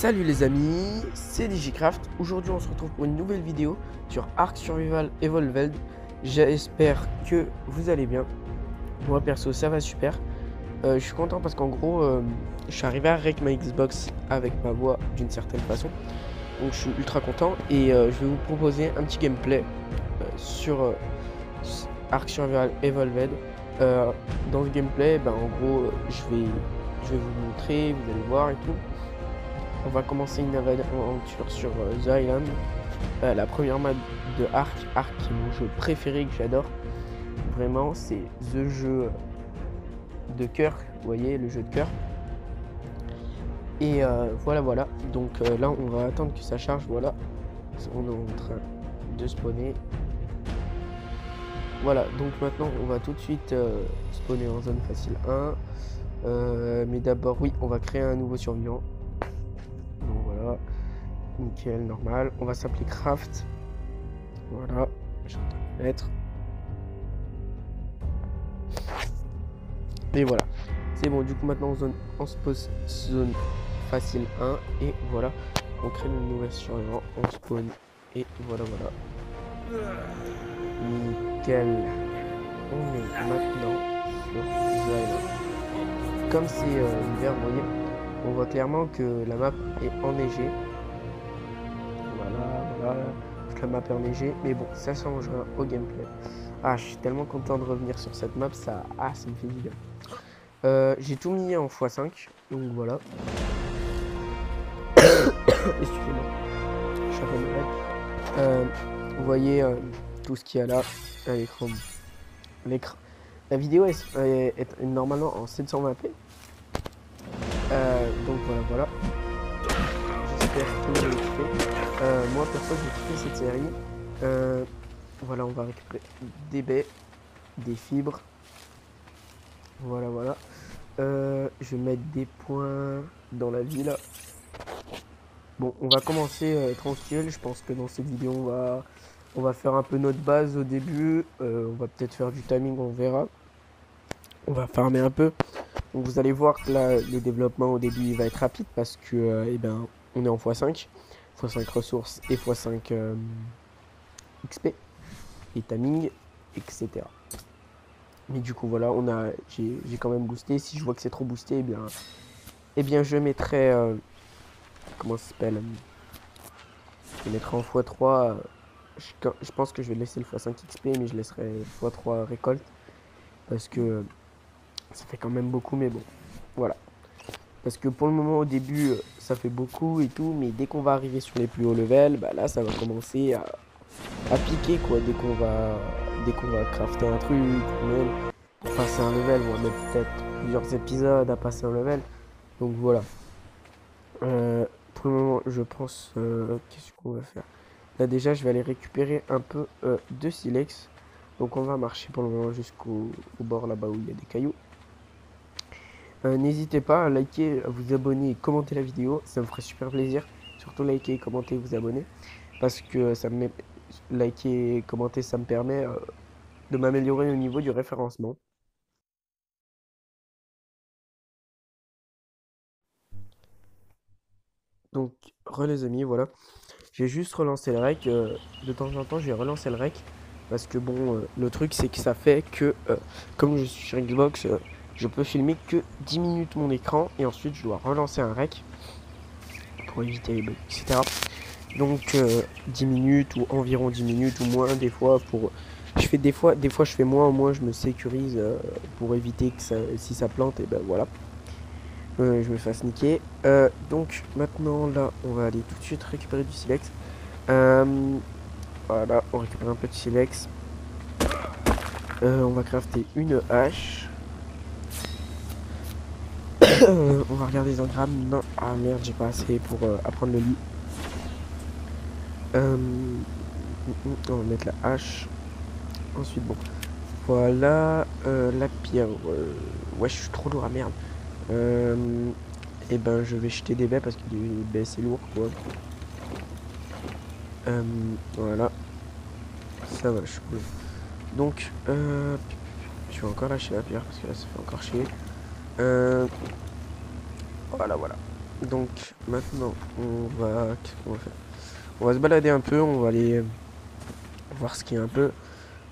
Salut les amis, c'est Digicraft. Aujourd'hui, on se retrouve pour une nouvelle vidéo sur Ark Survival Evolved. J'espère que vous allez bien. Moi perso, ça va super. Euh, je suis content parce qu'en gros, euh, je suis arrivé à rec ma Xbox avec ma voix d'une certaine façon. Donc je suis ultra content et euh, je vais vous proposer un petit gameplay sur Ark Survival Evolved. dans ce gameplay, ben, en gros, je vais vous montrer, vous allez voir et tout. On va commencer une aventure sur euh, The Island. Euh, la première map de Ark. Ark est mon jeu préféré que j'adore. Vraiment, c'est The jeu de cœur. Vous voyez, le jeu de cœur. Et euh, voilà, voilà. Donc là, on va attendre que ça charge. Voilà. On est en train de spawner. Voilà, donc maintenant, on va tout de suite spawner en zone facile 1. mais d'abord, oui, on va créer un nouveau survivant. Nickel, normal. On va s'appeler Craft. Voilà. Je mettre. Et voilà. C'est bon, du coup maintenant on, zone, on se pose zone facile 1 et voilà. On crée une nouvelle survivant, on spawn et voilà voilà. Nickel. On est maintenant sur Island. Comme c'est euh, l'hiver, vous voyez, on voit clairement que la map est enneigée toute la map est. Mais bon, ça changera au gameplay. Ah, je suis tellement content de revenir sur cette map. Ça, ah, ça me fait du bien. Euh, j'ai tout mis en x5. Donc voilà. Excusez-moi. Je suis euh, Vous voyez euh, tout ce qu'il y a là à l'écran. L'écran. La vidéo est, normalement en 720p. donc voilà, voilà. J'espère que vous avez euh, moi, perso, j'ai kiffé cette série. Euh, voilà, on va récupérer des baies, des fibres. Voilà, voilà. Euh, je vais mettre des points dans la ville. Bon, on va commencer tranquille. Je pense que dans cette vidéo, on va, on va faire un peu notre base au début. on va peut-être faire du timing, on verra. On va farmer un peu. Vous allez voir que là, le développement au début, il va être rapide parce que, eh ben, on est en x5 x5 ressources et x5 euh, XP et timing, etc. Mais du coup voilà, on a j'ai quand même boosté. Si je vois que c'est trop boosté, eh bien, eh bien je mettrai euh, comment ça s'appelle Je mettrai en x3. Je, je, pense que je vais laisser le x5 XP, mais je laisserai x3 récolte parce que ça fait quand même beaucoup. Mais bon. Parce que pour le moment, au début, ça fait beaucoup et tout, mais dès qu'on va arriver sur les plus hauts levels, bah là, ça va commencer à, piquer, quoi. Dès qu'on va, dès qu'on va crafter un truc, même passer un level, on va peut-être plusieurs épisodes à passer un level. Donc voilà. Euh, pour le moment, je pense, euh, qu'est-ce qu'on va faire? Là, déjà, je vais aller récupérer un peu euh, de silex. Donc on va marcher pour le moment jusqu'au bord là-bas où il y a des cailloux. Euh, n'hésitez pas à liker, à vous abonner et commenter la vidéo, ça me ferait super plaisir. Surtout liker, commenter, vous abonner. Parce que ça me liker et commenter, ça me permet euh, de m'améliorer au niveau du référencement. Donc, re les amis, voilà. J'ai juste relancé le rec. Euh, de temps en temps, j'ai relancé le rec. Parce que bon, le truc, c'est que ça fait que, comme je suis sur Xbox je peux filmer que 10 minutes mon écran et ensuite je dois relancer un rec pour éviter les bugs, etc. Donc 10 euh, minutes ou environ 10 minutes ou moins des fois pour je fais des fois des fois je fais moins au moins je me sécurise euh, pour éviter que si ça plante et ben voilà. Euh, je me fasse niquer. Donc maintenant là on va aller tout de suite récupérer du silex. Voilà on récupère un peu de silex. On va crafter une hache on va regarder les engrammes. Non. Ah merde, j'ai pas assez pour euh, apprendre le lit. Euh, on va mettre la hache. Ensuite, bon. Voilà. Euh, la pierre. ouais, je suis trop lourd à ah, merde. et eh ben, je vais jeter des baies parce que les baies c'est lourd quoi. voilà. Ça va, je suis cool. Donc, je vais encore lâcher la pierre parce que là ça fait encore chier. Euh, voilà, voilà. donc maintenant on va qu'est-ce qu'on va faire? On va se balader un peu, on va aller voir ce qu'il y a un peu.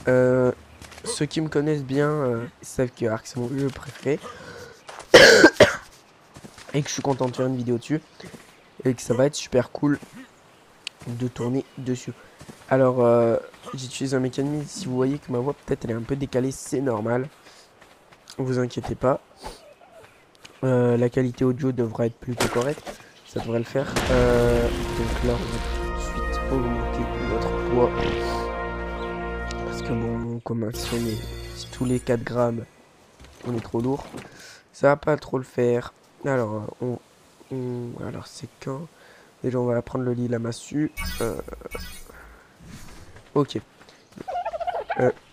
Euh, ceux qui me connaissent bien euh, savent que Ark c'est mon jeu préféré et que je suis content de faire une vidéo dessus et que ça va être super cool de tourner dessus. Alors euh, j'utilise un mécanisme, si vous voyez que ma voix peut-être elle est un peu décalée, c'est normal. Vous inquiétez pas. Euh, la qualité audio devrait être plutôt correcte. Ça devrait le faire. Euh, donc là, on va tout de suite augmenter notre poids. Parce que bon, comme si on est tous les 4 grammes, on est trop lourd. Ça va pas trop le faire. Alors, on, alors c'est quand? Déjà, on va prendre le lit, la massue. Euh, ok.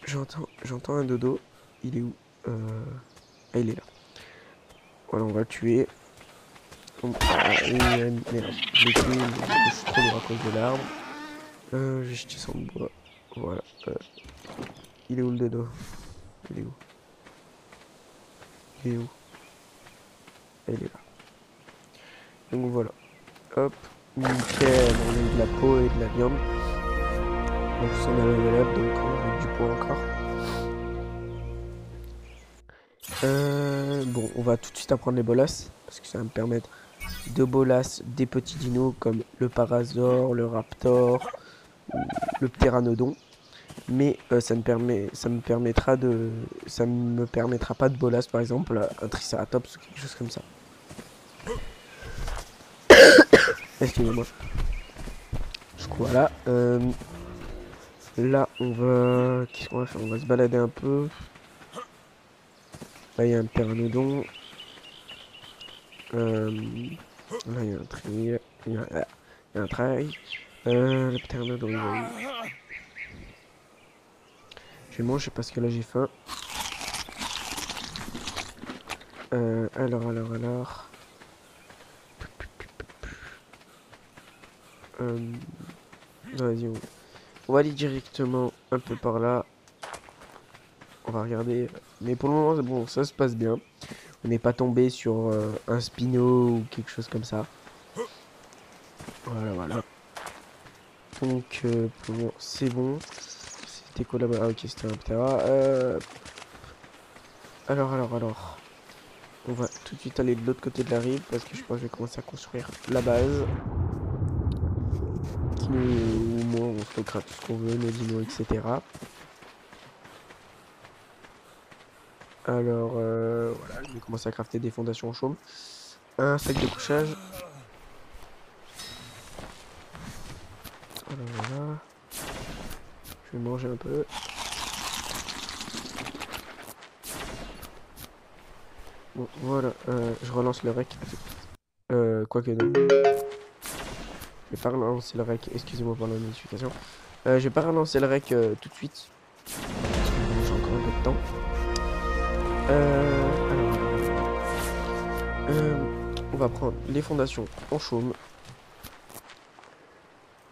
J'entends, j'entends un dodo. Il est où? Ah, il est là. Voilà, on va tuer. Ah, merde, je suis trop à cause de l'arbre. Euh, j'ai jeté son bois. Voilà. Euh, il est où le dodo? Il est où? Il est où? Il est là. Donc voilà. Hop. Nickel, on a eu de la peau et de la viande. On a donc on a du poids encore. Euh, bon, on va tout de suite apprendre les bolas, parce que ça va me permettre de bolas des petits dinos comme le parasaur, le raptor, le pteranodon. Mais euh, ça, me permet, ça me permettra de, ça me permettra pas de bolas par exemple un triceratops ou quelque chose comme ça. Excusez-moi. Voilà. Euh, là on va, qu'est-ce qu'on va faire? On va se balader un peu. Là, il y a un pteranodon. Euh, là, il y a un tri. Il y a, il y a un trail. Euh, le pteranodon, Je vais manger parce que là, j'ai faim. Euh, alors, alors, alors. Euh, Vas-y, on... on va aller directement un peu par là. On va regarder. Mais pour le moment, bon, ça se passe bien. On n'est pas tombé sur euh, un spino ou quelque chose comme ça. Voilà, voilà. Donc, euh, pour moi, c'est bon. C'était quoi là-bas? Ah, ok, c'était un ptera. Euh... Alors, alors, alors. On va tout de suite aller de l'autre côté de la rive parce que je pense que je vais commencer à construire la base. Qui nous, au moins, on stockera tout ce qu'on veut, nos dinos, etc. Alors, euh, voilà, je vais commencer à crafter des fondations en chaume. Un sac de couchage. Voilà. Je vais manger un peu. Bon, voilà, euh, je relance le rec. Euh, quoique non. Je vais pas relancer le rec, excusez-moi pour la notification. Euh, je vais pas relancer le rec euh, tout de suite. J'ai encore un peu de temps. Euh, euh, on va prendre les fondations en chaume.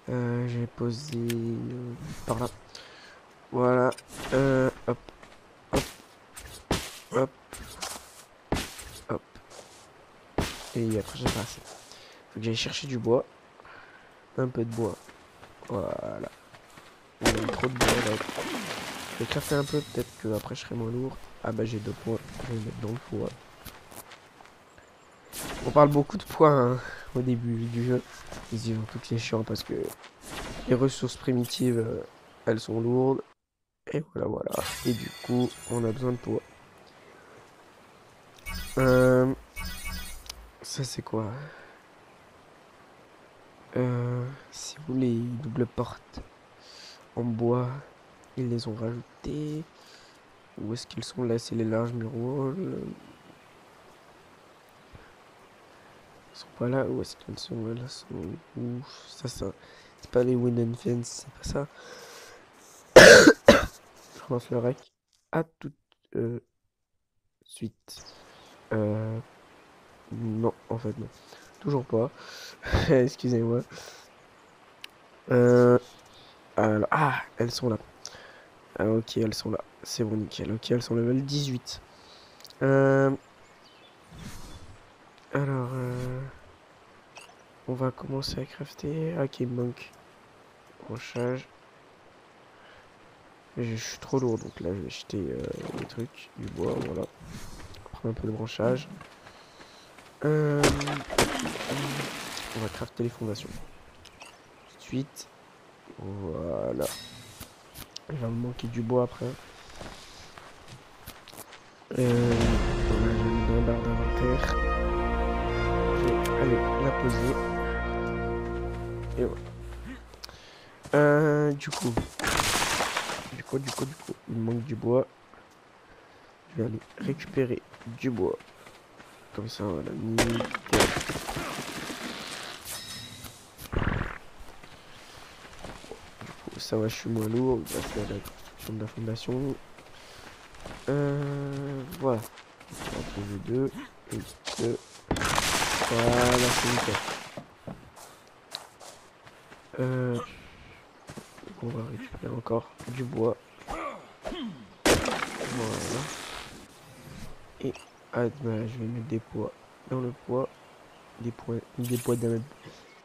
Euh, J'ai posé par là. Voilà. Hop. Hop. Hop. Hop. Et après j'ai pas assez. Faut que j'aille chercher du bois. Un peu de bois. Voilà. On a trop de bois là. Je vais crafter un peu, peut-être que après je serai moins lourd. Ah bah j'ai deux points, je vais les mettre dans le poids. On parle beaucoup de poids hein, au début du jeu. Ils disent surtout que c'est chiant parce que les ressources primitives, euh, elles sont lourdes. Et voilà, voilà. Et du coup, on a besoin de poids. Euh, ça c'est quoi? Euh, Si vous voulez, double porte en bois, ils les ont rajoutés. Où est-ce qu'ils sont là? C'est les larges miroirs. Ils sont pas là. Où est-ce qu'ils sont là? Sont Ça, ça. C'est pas les Wind Fence, c'est pas ça. Je relance le rec. À tout euh, suite. Euh, non, en fait, non. Toujours pas. Excusez-moi. Euh, alors, ah, elles sont là. Ah, ok, elles sont là. C'est bon, nickel. Ok, elles sont level 18. Euh... Alors... Euh... on va commencer à crafter. Ah, qui manque branchage. Je suis trop lourd, donc là je vais acheter euh, des trucs, du bois, voilà. Prendre un peu de branchage. On va crafter les fondations. Tout de suite. Voilà. Il va me manquer du bois après. Euh, voilà, j'ai mis dans barre d'inventaire. Aller la poser. Et voilà. Euh, du coup. Du coup, du coup, du coup, il manque du bois. Je vais aller récupérer du bois. Comme ça, voilà, nickel. Du coup, ça va, je suis moins lourd. On va faire la construction de la fondation. Euh, voilà. On deux. Et deux. Voilà, c'est nickel. Euh, on va récupérer encore du bois. Voilà. Et ah, bah, je vais mettre des poids dans le poids. Des points, des poids dans le,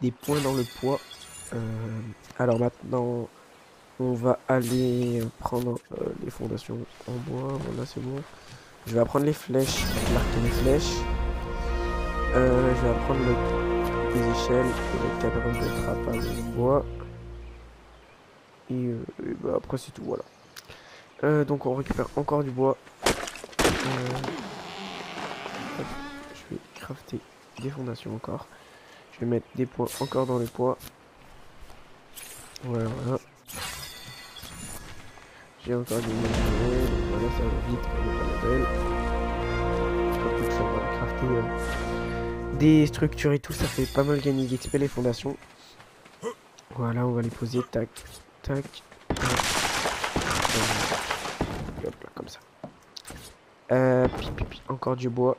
des points dans le poids. Euh, alors maintenant, on va aller prendre euh, les fondations en bois. Voilà, c'est bon. Je vais apprendre les flèches, marquer les flèches. Euh, je vais apprendre le, les échelles et le cadre de trapage en bois. Et, euh, bah, après, c'est tout, voilà. Donc, on récupère encore du bois. Je vais crafter des fondations encore. Je vais mettre des poids encore dans les poids. Voilà. Encore des minerais, donc voilà, ça va vite comme la belle. Surtout que ça va crafter euh, des structures et tout, ça fait pas mal gagner d'XP les fondations. Voilà, on va les poser, tac, tac, hop là, comme ça. Euh, encore du bois.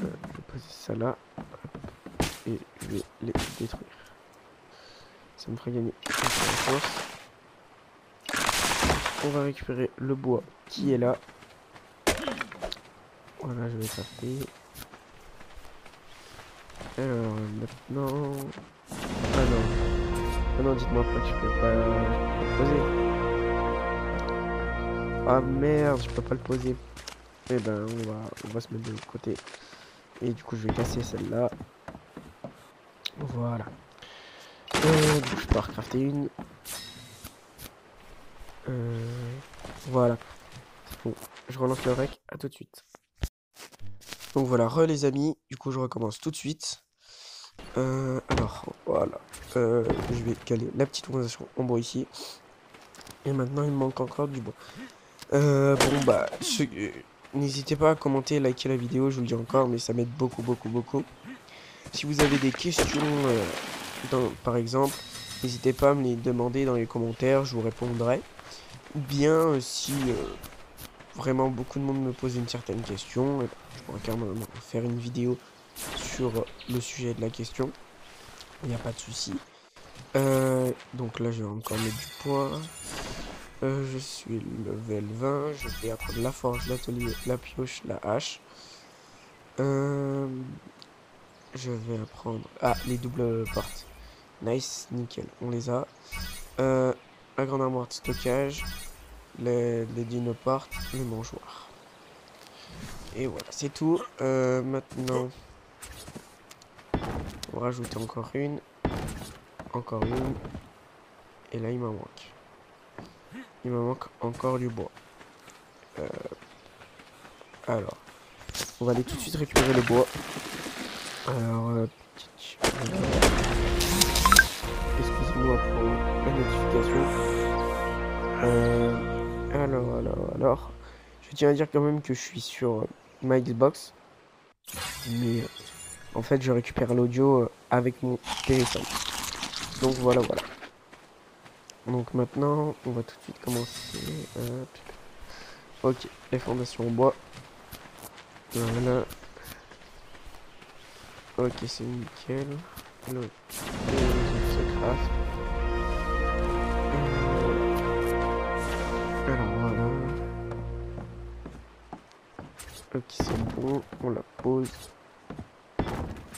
Euh, je vais poser ça là. Et je vais les détruire. Ça me fera gagner force. On va récupérer le bois qui est là. Voilà, je vais taper. Alors, maintenant... Ah non. Ah non, dites-moi que je peux pas, le poser. Ah merde, je peux pas le poser. Eh ben, on va, on va se mettre de l'autre côté. Et du coup, je vais casser celle-là. Voilà. Euh, je peux recrafter une. Euh, voilà. Bon, je relance le rec, à tout de suite. Donc voilà, re les amis, du coup je recommence tout de suite. Euh, alors, voilà. Euh, je vais caler la petite fondation en bois ici. Et maintenant, il manque encore du bois. Euh, bon, bah, n'hésitez pas à commenter, liker la vidéo, je vous le dis encore, mais ça m'aide beaucoup, beaucoup, beaucoup. Si vous avez des questions, par exemple, n'hésitez pas à me les demander dans les commentaires, je vous répondrai. Ou bien, euh, si euh, vraiment beaucoup de monde me pose une certaine question, eh ben, je pourrais carrément faire une vidéo sur le sujet de la question. Il n'y a pas de souci. Euh, donc là, je vais encore mettre du poids. Euh, je suis level 20. Je vais apprendre la forge, l'atelier, la pioche, la hache. Je vais apprendre... Ah, les doubles portes. Nice, nickel, on les a. La grande armoire de stockage. Les, les dinoportes, le mangeoir. Et voilà, c'est tout. Euh, maintenant, on va rajouter encore une. Encore une. Et là, il m'en manque. Il me manque encore du bois. Euh, alors, on va aller tout de suite récupérer le bois. Alors, euh, excusez-moi pour notification. Euh, alors, alors, alors. Je tiens à dire quand même que je suis sur euh, ma Xbox. Mais euh, en fait, je récupère l'audio euh, avec mon téléphone. Donc voilà, voilà. Donc maintenant, on va tout de suite commencer. Ok, les fondations en bois. Voilà. Ok, c'est nickel. Ok, c'est bon. On la pose.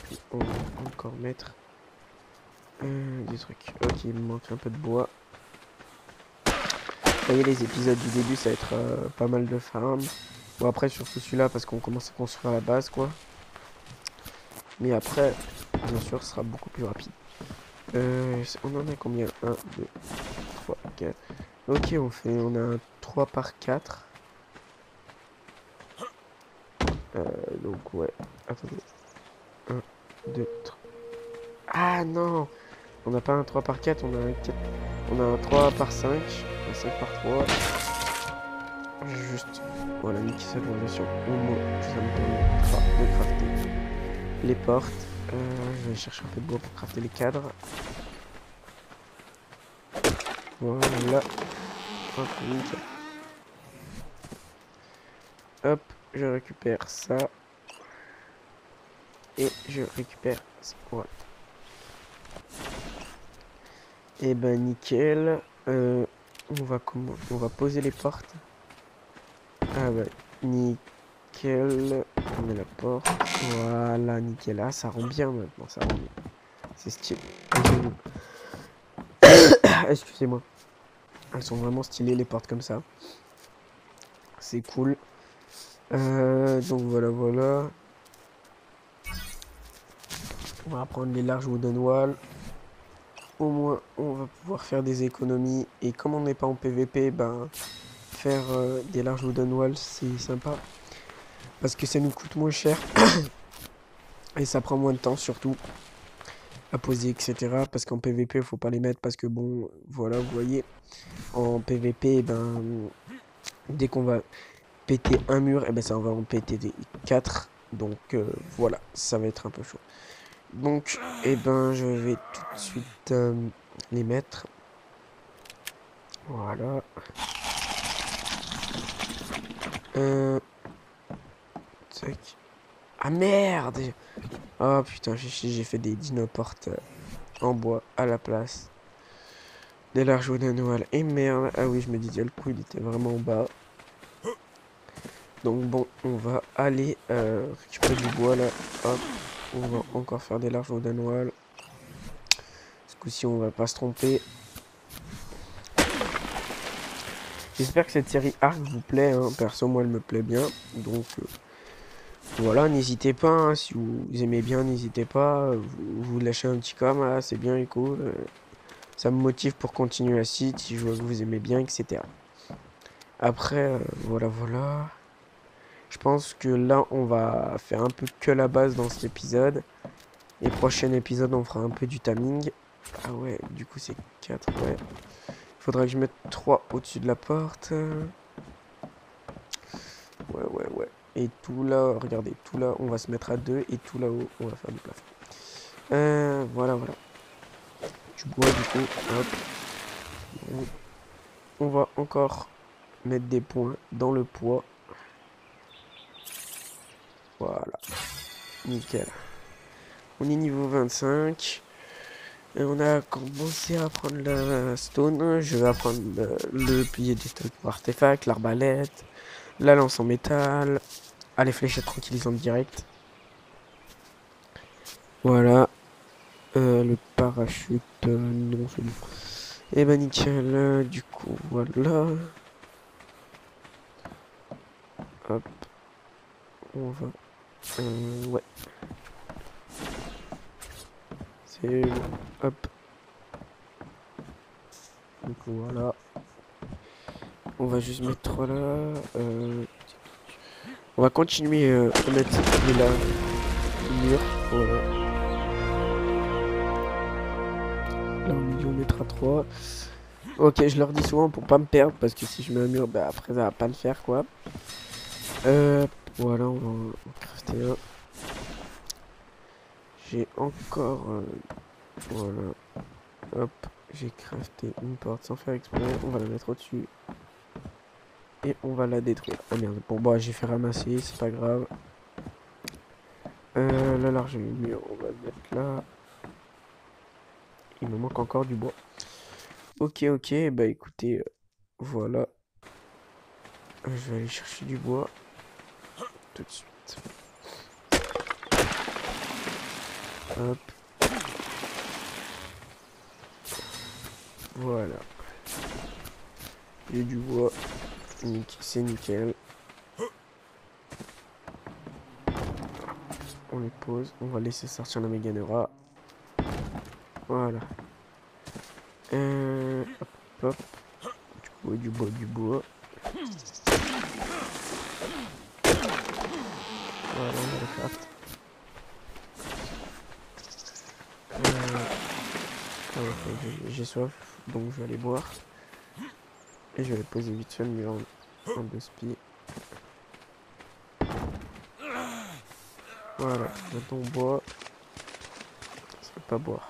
Puis on va encore mettre des trucs. Ok, il me manque un peu de bois. Vous voyez, les épisodes du début, ça va être euh, pas mal de farm. Bon, après, surtout celui-là, parce qu'on commence à construire la base, quoi. Mais après, bien sûr, ce sera beaucoup plus rapide. Euh, on en a combien? 1, 2, 3, 4. Ok, on fait, on a un 3 par 4. Euh, donc, ouais. Attendez. 1, 2, 3. Ah non On n'a pas un 3 par 4, on a un 4. On a un 3 par 5. Un 5 par 3. Juste. Voilà, nickel cette fondation. Au moins, ça me permettra de crafter les portes. Euh, je vais chercher un peu de bois pour crafter les cadres. Voilà. Hop, nickel. Hop, je récupère ça. Et je récupère ça. Voilà. Et ben nickel. Euh, on va comment On va poser les portes. Ah ouais, nickel. On met la porte. Voilà, nickel. Ah, ça rend bien maintenant, ça rend bien. C'est stylé. Excusez-moi. Elles sont vraiment stylées les portes comme ça. C'est cool. Euh, donc voilà, voilà. On va prendre les larges wooden walls. Au moins, on va pouvoir faire des économies. Et comme on n'est pas en PVP, ben, faire euh, des larges wooden walls, c'est sympa. Parce que ça nous coûte moins cher. et ça prend moins de temps, surtout. À poser, etc. Parce qu'en PVP, faut pas les mettre. Parce que bon, voilà, vous voyez. En PVP, ben, dès qu'on va péter un mur, et eh ben ça va en péter des 4. Donc euh, voilà, ça va être un peu chaud. Donc, et eh ben je vais tout de suite euh, les mettre. Voilà. Euh... Ah merde Oh putain, j'ai fait des dinoportes en bois à la place. Des larges wooden Noël. Et merde. Ah oui, je me disais, le coup, il était vraiment bas. Donc bon, on va aller euh, récupérer du bois là. On va encore faire des larges wooden wall. Ce coup-ci, on va pas se tromper. J'espère que cette série Arc vous plaît. Hein. Perso, moi, elle me plaît bien. Donc, euh, voilà, n'hésitez pas. Hein. si vous aimez bien, n'hésitez pas. Vous, lâchez un petit com. C'est bien et cool. Euh, ça me motive pour continuer la site. Si je vois que vous aimez bien, etc. Après, voilà, voilà. Je pense que là, on va faire un peu que la base dans cet épisode. Et prochain épisode, on fera un peu du timing. Ah ouais, du coup, c'est 4, ouais. Il faudra que je mette 3 au-dessus de la porte. Ouais, ouais, ouais. Et tout là, regardez, tout là, on va se mettre à 2. Et tout là-haut, on va faire du plafond. Euh, voilà, voilà. Du bois, du coup, hop. On va encore mettre des points dans le poids. Voilà. Nickel. On est niveau 25. Et on a commencé à prendre la stone. Je vais apprendre le, le plier des pour artefacts, l'arbalète, la lance en métal. Ah, les fléchettes tranquillisantes direct. Voilà. Euh, le parachute, euh, non, c'est bon. Et eh ben nickel, du coup, voilà. Hop. On va euh, ouais. C'est Hop. Donc voilà. On va juste mettre trois là. Euh, on va continuer euh, à mettre là. Mur. Là on mettra 3. Ok, je leur dis souvent pour pas me perdre parce que si je mets un mur, bah après ça va pas le faire quoi. Euh, voilà, on va crafter un. J'ai encore... Euh, voilà. Hop, j'ai crafté une porte sans faire exprès. On va la mettre au-dessus. Et on va la détruire. Oh merde, bon bah j'ai fait ramasser, c'est pas grave. Euh, là, large mur, on va le mettre là. Il me manque encore du bois. Ok, ok, bah écoutez, euh, voilà. Je vais aller chercher du bois tout de suite. Hop. Voilà. Et du bois. C'est nickel. On les pose. On va laisser sortir la Meganera. Voilà. Euh, hop, hop. Du bois, du bois, du bois. Euh, J'ai soif, donc je vais aller boire. Et je vais poser vite fait le mur en, en deux spies. Voilà, maintenant on boit. Ça va pas boire.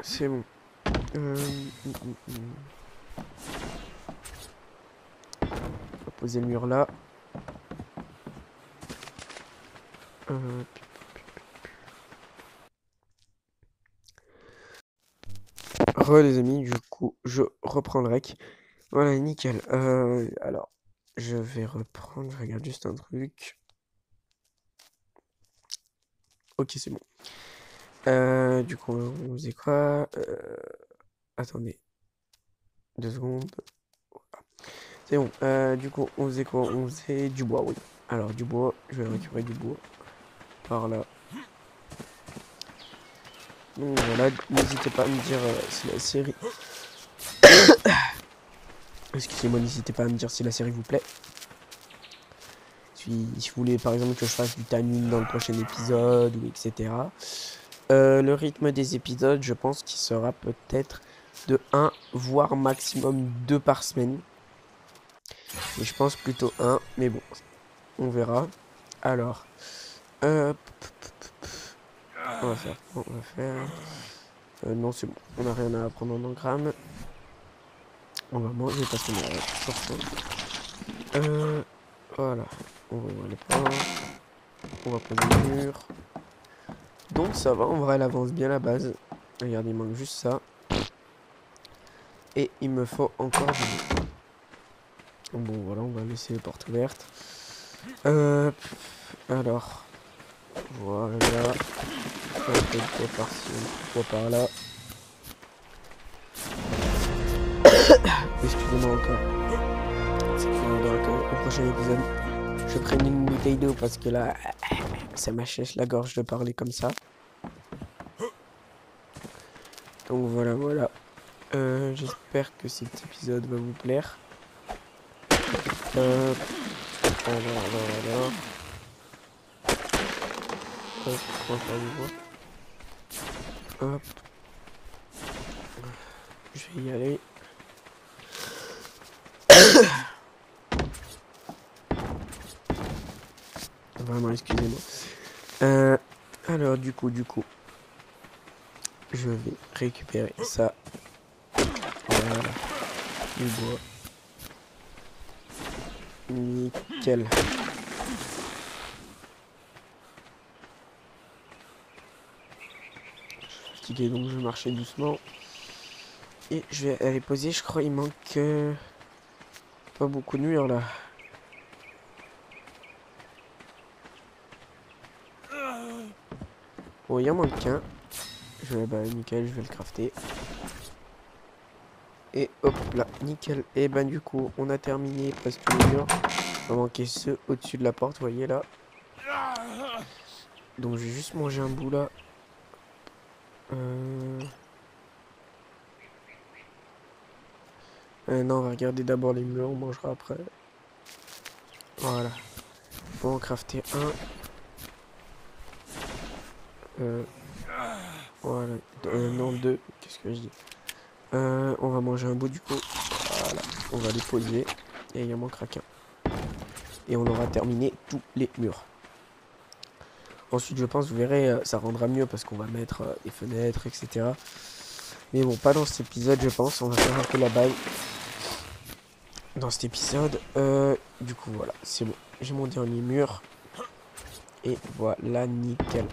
C'est bon. Euh, mm, mm, mm. On va le mur là. Euh, Re les amis, du coup, je reprends le rec. Voilà, nickel. Euh, alors, je vais reprendre, je regarde juste un truc. Ok, c'est bon. Euh, du coup, on faisait quoi? Attendez. Deux secondes. C'est bon. Euh, du coup, on faisait quoi? On faisait du bois, oui. Alors, du bois, je vais récupérer du bois. Par là. Donc voilà, n'hésitez pas à me dire euh, si la série... Excusez-moi, n'hésitez pas à me dire si la série vous plaît. Si, si, vous voulez par exemple que je fasse du timing dans le prochain épisode, ou etc. Euh, le rythme des épisodes, je pense qu'il sera peut-être de 1, voire maximum 2 par semaine. Je pense plutôt 1, mais bon, on verra. Alors, on va faire, on va faire. Euh, non, c'est bon, on n'a rien à apprendre en engramme. On va manger parce qu'on a Euh, voilà, on va les prendre. On va poser le mur. Donc ça va, en vrai, elle avance bien la base. Regardez, il manque juste ça. Et il me faut encore du Bon, voilà, on va laisser les portes ouvertes. Euh, alors, voilà. Un par-ci, poids par-là? Excusez-moi encore. C'est donc au prochain épisode, je prenne une bouteille d'eau parce que là, ça m'achèche la gorge de parler comme ça. Donc voilà, voilà. Euh, J'espère que cet épisode va vous plaire. Euh, alors, alors, alors. Hop, on va faire du bois. Hop. Je vais y aller. Vraiment, excusez-moi. Euh, alors, du coup, du coup, je vais récupérer ça. Voilà. Du bois. Nickel. fatigué donc je vais marcher doucement. Et je vais aller poser, je crois il manque euh, pas beaucoup de murs là. Bon il y en manque qu'un. Je bah nickel, je vais le crafter. Et hop là, nickel. Et ben du coup on a terminé presque les murs. Il va manquer ceux au-dessus de la porte, vous voyez là. Donc je vais juste manger un bout là. Euh... Euh, non, on va regarder d'abord les murs, on mangera après. Voilà. Bon, crafter un. Euh... Voilà. Euh, non, deux. Qu'est-ce que je dis? Euh, On va manger un bout du coup. Voilà. On va les poser. Et il en manquera qu'un. Et on aura terminé tous les murs. Ensuite, je pense, vous verrez, euh, ça rendra mieux parce qu'on va mettre euh, des fenêtres, etc. Mais bon, pas dans cet épisode, je pense. On va faire un peu la baille dans cet épisode. Du coup, voilà, c'est bon. J'ai mon dernier mur. Et voilà, nickel.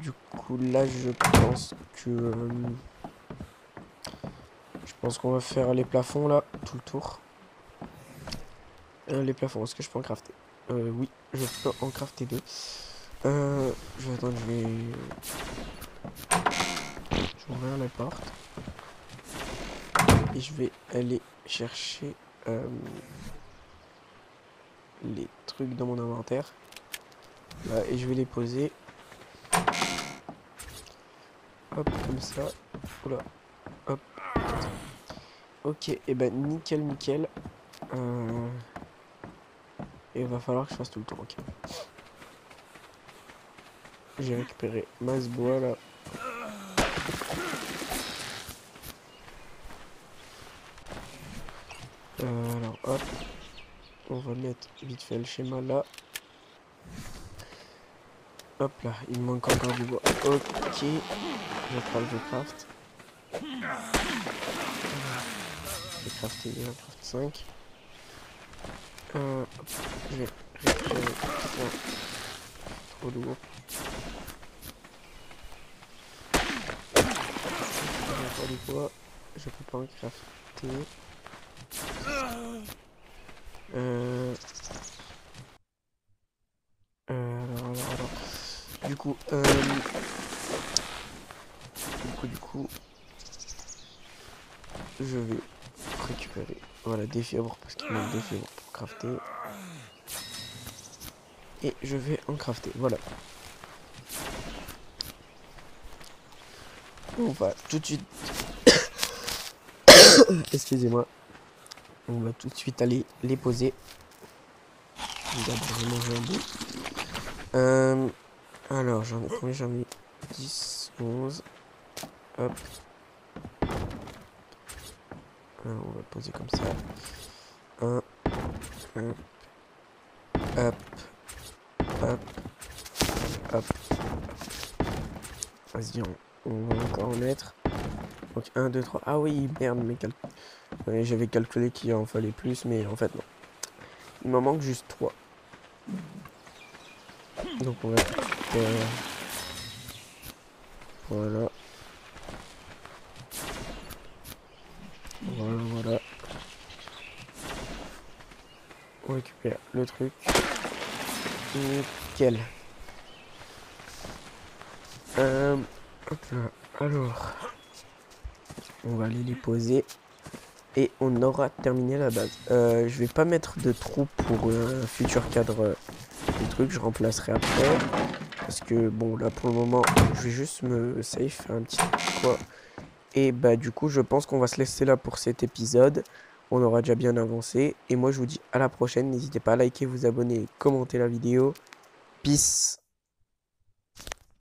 Du coup, là, je pense que... Euh, je pense qu'on va faire les plafonds, là, tout le tour. Euh, les plafonds, est-ce que je peux en crafter? Oui, je peux en crafter deux. Euh, je vais attendre, je vais... Je vais ouvrir la porte. Et je vais aller chercher euh, les trucs dans mon inventaire. Là, et je vais les poser. Hop, comme ça. Oula. Ok, et eh ben nickel, nickel. Euh... Et il va falloir que je fasse tout le tour, ok. J'ai récupéré masse bois là. Euh, alors hop, on va mettre vite fait le schéma là. Hop là, il manque encore du bois. Ok, je prends le craft. J'ai crafté déjà, craft 5. Je. Trop lourd. Du bois. Je peux pas en crafter. Euh... Euh. Du coup, euh... Du coup, du coup... Je vais récupérer, voilà, des fibres, parce qu'il manque des fibres pour crafter. Et je vais en crafter, voilà. On va tout de suite... Excusez-moi. On va tout de suite aller les poser. Euh, alors, j'en ai combien? J'en ai 10, 11. Hop. On va poser comme ça. 1, 1, hop, hop, hop. Vas-y, on, on, va encore en mettre. Donc 1, 2, 3. Ah oui, merde, mes calculs. J'avais calculé qu'il en fallait plus, mais en fait non. Il m'en manque juste 3. Donc on va... Euh, voilà. Voilà, voilà. On récupère le truc. Nickel. Euh. Alors, on va aller les poser et on aura terminé la base. Euh, je vais pas mettre de trou pour un futur cadre euh, du truc, je remplacerai après. Parce que bon là pour le moment je vais juste me save un petit quoi. Et bah du coup je pense qu'on va se laisser là pour cet épisode. On aura déjà bien avancé. Et moi je vous dis à la prochaine. N'hésitez pas à liker, vous abonner, commenter la vidéo. Peace